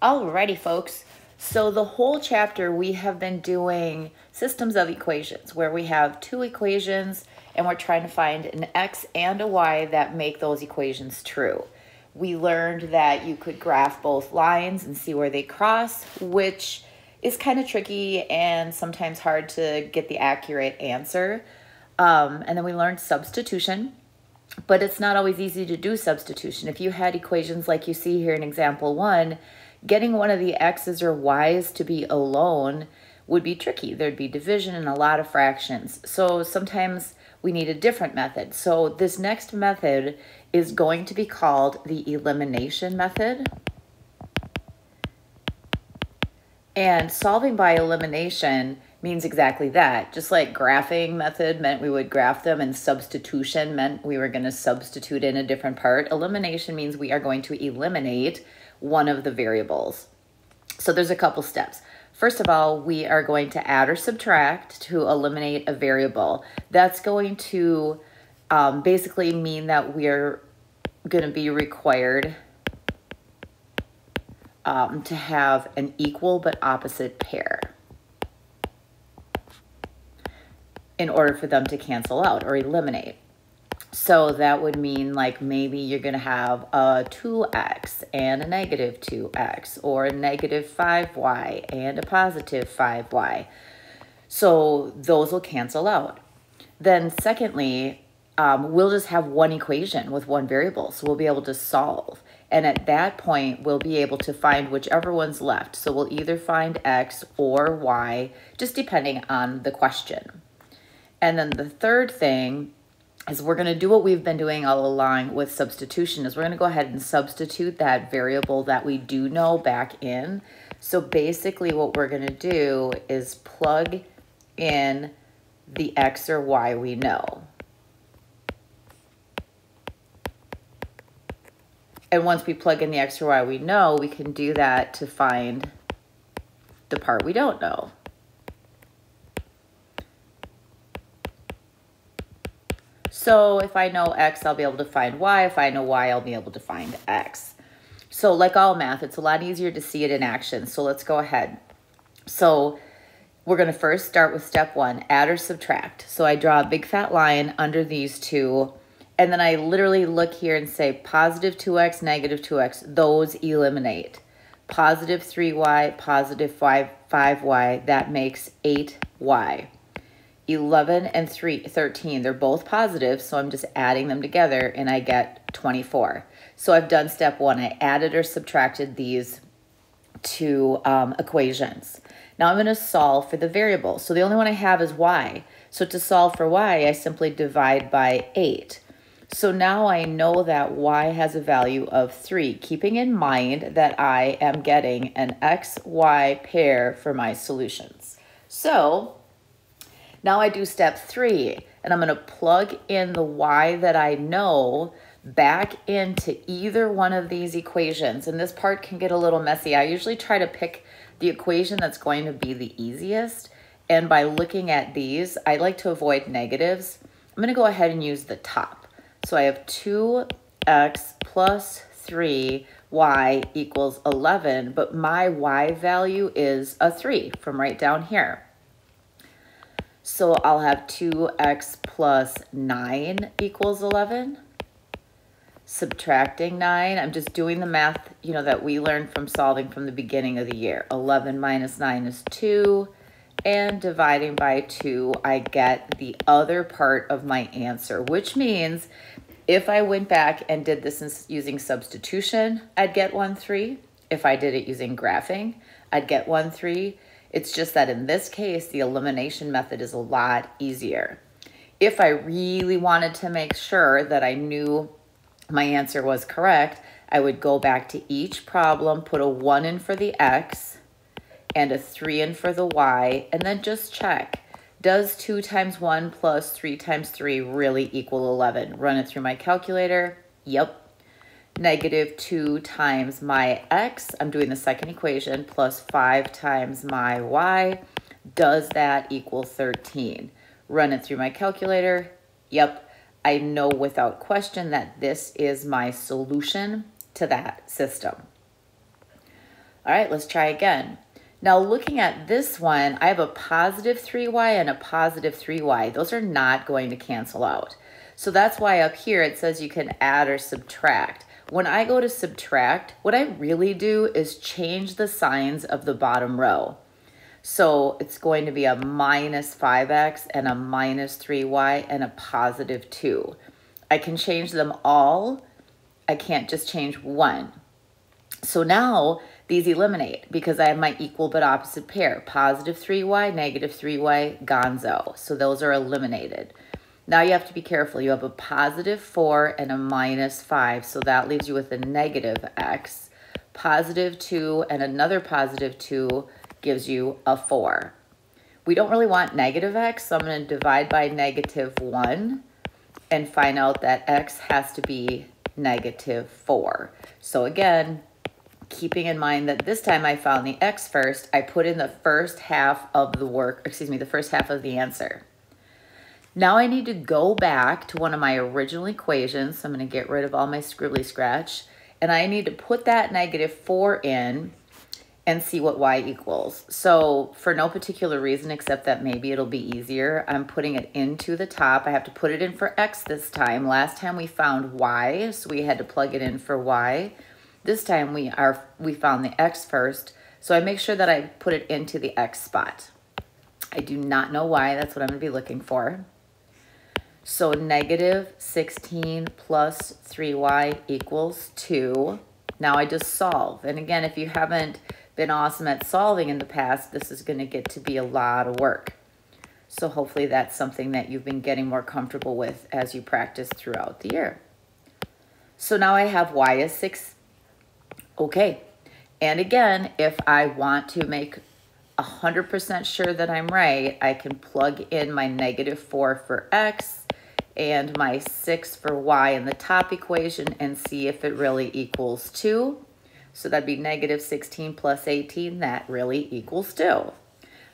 Alrighty, folks. So the whole chapter we have been doing systems of equations where we have two equations and we're trying to find an x and a y that make those equations true. We learned that you could graph both lines and see where they cross, which is kind of tricky and sometimes hard to get the accurate answer. Um, and then we learned substitution, but it's not always easy to do substitution. If you had equations like you see here in example one, getting one of the x's or y's to be alone would be tricky. There'd be division and a lot of fractions. So sometimes we need a different method. So this next method is going to be called the elimination method. And solving by elimination means exactly that. Just like graphing method meant we would graph them and substitution meant we were going to substitute in a different part. Elimination means we are going to eliminate one of the variables. So there's a couple steps. First of all, we are going to add or subtract to eliminate a variable. That's going to um, basically mean that we're going to be required um, to have an equal but opposite pair in order for them to cancel out or eliminate. So that would mean like maybe you're going to have a 2x and a negative 2x or a negative 5y and a positive 5y. So those will cancel out. Then secondly, um, we'll just have one equation with one variable. So we'll be able to solve. And at that point, we'll be able to find whichever one's left. So we'll either find x or y, just depending on the question. And then the third thing is we're going to do what we've been doing all along with substitution is we're going to go ahead and substitute that variable that we do know back in. So basically what we're going to do is plug in the x or y we know. And once we plug in the x or y we know, we can do that to find the part we don't know. So if I know X, I'll be able to find Y. If I know Y, I'll be able to find X. So like all math, it's a lot easier to see it in action. So let's go ahead. So we're going to first start with step one, add or subtract. So I draw a big fat line under these two, and then I literally look here and say positive 2x, negative 2x. Those eliminate. Positive 3y, positive 5, 5y, that makes 8y. 11 and 3, 13. They're both positive, so I'm just adding them together and I get 24. So I've done step one. I added or subtracted these two um, equations. Now I'm going to solve for the variable. So the only one I have is y. So to solve for y, I simply divide by 8. So now I know that y has a value of 3, keeping in mind that I am getting an xy pair for my solutions. So now I do step three, and I'm going to plug in the y that I know back into either one of these equations. And this part can get a little messy. I usually try to pick the equation that's going to be the easiest. And by looking at these, I like to avoid negatives. I'm going to go ahead and use the top. So I have 2x plus 3y equals 11, but my y value is a 3 from right down here. So I'll have 2x plus 9 equals 11. Subtracting 9, I'm just doing the math, you know, that we learned from solving from the beginning of the year. 11 minus 9 is 2. And dividing by 2, I get the other part of my answer, which means if I went back and did this using substitution, I'd get 1, 3. If I did it using graphing, I'd get 1, 3. It's just that in this case, the elimination method is a lot easier. If I really wanted to make sure that I knew my answer was correct, I would go back to each problem, put a 1 in for the x and a 3 in for the y, and then just check. Does 2 times 1 plus 3 times 3 really equal 11? Run it through my calculator. Yep, negative 2 times my x, I'm doing the second equation, plus 5 times my y. Does that equal 13? Run it through my calculator. Yep, I know without question that this is my solution to that system. All right, let's try again. Now looking at this one, I have a positive 3y and a positive 3y. Those are not going to cancel out. So that's why up here it says you can add or subtract. When I go to subtract, what I really do is change the signs of the bottom row. So it's going to be a minus 5x and a minus 3y and a positive 2. I can change them all. I can't just change one. So now these eliminate because I have my equal but opposite pair. Positive 3y, negative 3y, gonzo. So those are eliminated. Now you have to be careful. You have a positive 4 and a minus 5. So that leaves you with a negative x. Positive 2 and another positive 2 gives you a 4. We don't really want negative x, so I'm going to divide by negative 1 and find out that x has to be negative 4. So again, keeping in mind that this time I found the x first, I put in the first half of the work, excuse me, the first half of the answer. Now I need to go back to one of my original equations. So I'm going to get rid of all my scribbly scratch. And I need to put that negative 4 in and see what y equals. So for no particular reason except that maybe it'll be easier, I'm putting it into the top. I have to put it in for x this time. Last time we found y, so we had to plug it in for y. This time we are we found the x first, so I make sure that I put it into the x spot. I do not know why, that's what I'm gonna be looking for. So negative 16 plus 3y equals 2. Now I just solve. And again, if you haven't been awesome at solving in the past, this is going to get to be a lot of work. So hopefully that's something that you've been getting more comfortable with as you practice throughout the year. So now I have y is 6 Okay. And again, if I want to make 100% sure that I'm right, I can plug in my negative 4 for x and my 6 for y in the top equation and see if it really equals 2. So that'd be negative 16 plus 18. That really equals 2.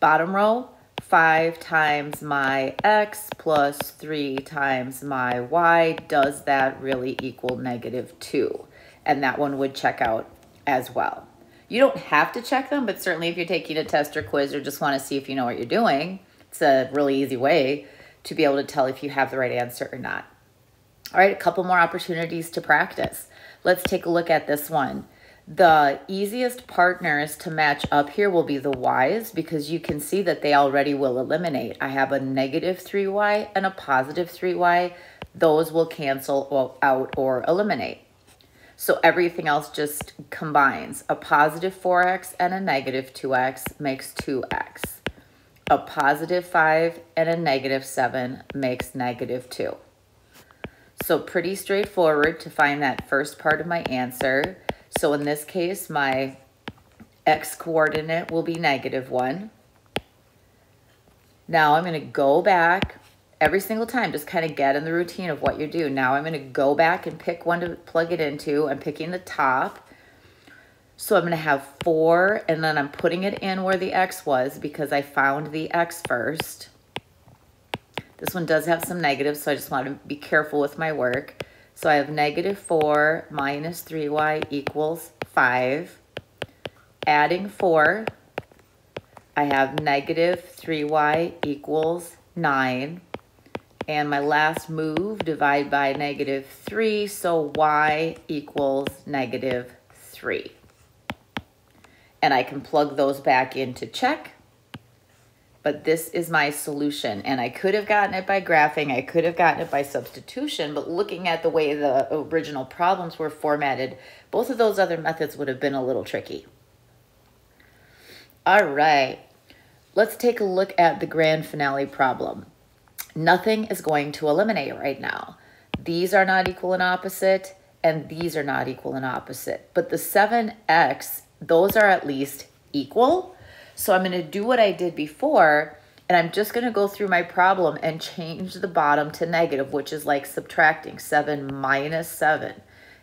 Bottom row, 5 times my x plus 3 times my y. Does that really equal negative 2? and that one would check out as well. You don't have to check them, but certainly if you're taking a test or quiz or just want to see if you know what you're doing, it's a really easy way to be able to tell if you have the right answer or not. All right, a couple more opportunities to practice. Let's take a look at this one. The easiest partners to match up here will be the y's because you can see that they already will eliminate. I have a negative 3y and a positive 3y. Those will cancel out or eliminate. So everything else just combines. A positive 4x and a negative 2x makes 2x. A positive 5 and a negative 7 makes negative 2. So pretty straightforward to find that first part of my answer. So in this case, my x coordinate will be negative 1. Now I'm going to go back every single time, just kind of get in the routine of what you do. Now I'm going to go back and pick one to plug it into. I'm picking the top. So I'm to have 4, and then I'm putting it in where the x was because I found the x first. This one does have some negatives, so I just want to be careful with my work. So I have negative 4 minus 3y equals 5. Adding 4, I have negative 3y equals 9 and my last move, divide by negative 3, so y equals negative 3. And I can plug those back into check, but this is my solution. And I could have gotten it by graphing, I could have gotten it by substitution, but looking at the way the original problems were formatted, both of those other methods would have been a little tricky. All right, let's take a look at the grand finale problem nothing is going to eliminate right now. These are not equal and opposite, and these are not equal and opposite. But the 7x, those are at least equal. So I'm going to do what I did before, and I'm just going to go through my problem and change the bottom to negative, which is like subtracting 7 minus 7.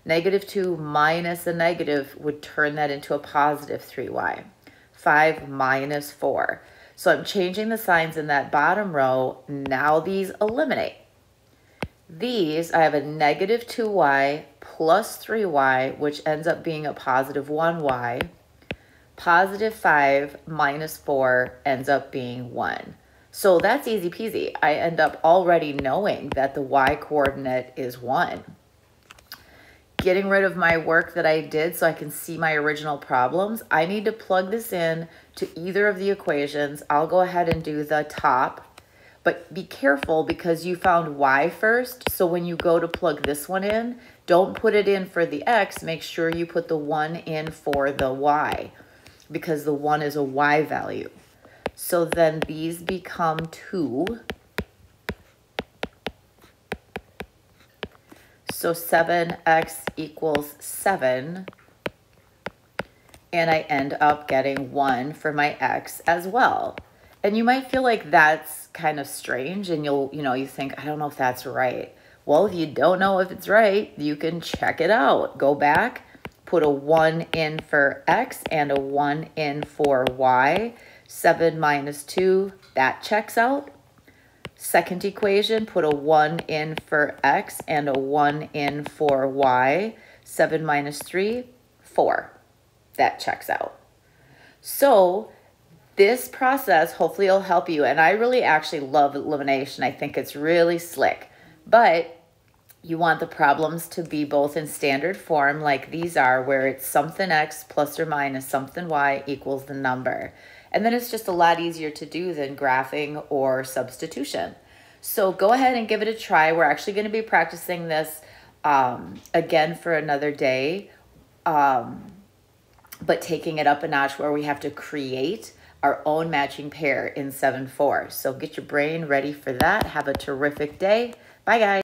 Negative 2 minus a negative would turn that into a positive 3y. 5 minus 4. So I'm changing the signs in that bottom row. Now these eliminate. These, I have a negative 2y plus 3y, which ends up being a positive 1y. Positive 5 minus 4 ends up being 1. So that's easy peasy. I end up already knowing that the y coordinate is 1. Getting rid of my work that I did so I can see my original problems, I need to plug this in to either of the equations. I'll go ahead and do the top, but be careful because you found y first. So when you go to plug this one in, don't put it in for the x. Make sure you put the 1 in for the y because the 1 is a y value. So then these become 2. So 7x equals 7. And I end up getting 1 for my x as well. And you might feel like that's kind of strange and you'll, you know, you think, I don't know if that's right. Well, if you don't know if it's right, you can check it out. Go back, put a 1 in for x and a 1 in for y. 7 minus 2, that checks out. Second equation, put a 1 in for x and a 1 in for y. 7 minus 3, 4. That checks out. So this process hopefully will help you. And I really actually love elimination. I think it's really slick. But you want the problems to be both in standard form like these are where it's something x plus or minus something y equals the number. And then it's just a lot easier to do than graphing or substitution. So go ahead and give it a try. We're actually going to be practicing this um, again for another day, um, but taking it up a notch where we have to create our own matching pair in 7-4. So get your brain ready for that. Have a terrific day. Bye, guys.